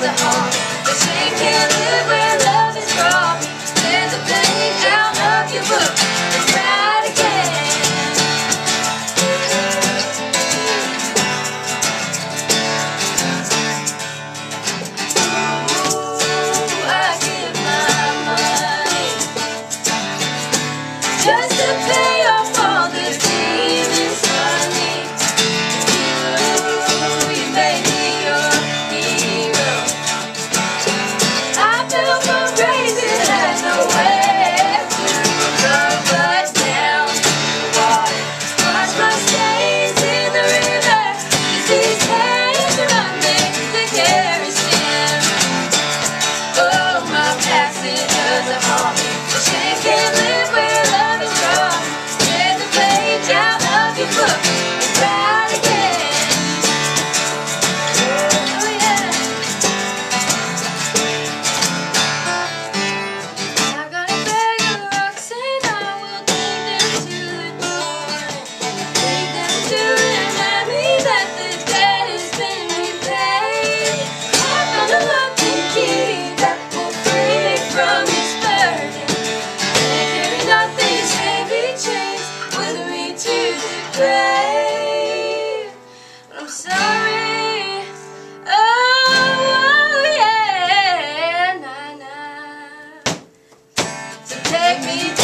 That's I'm sorry. Oh, yeah. So take me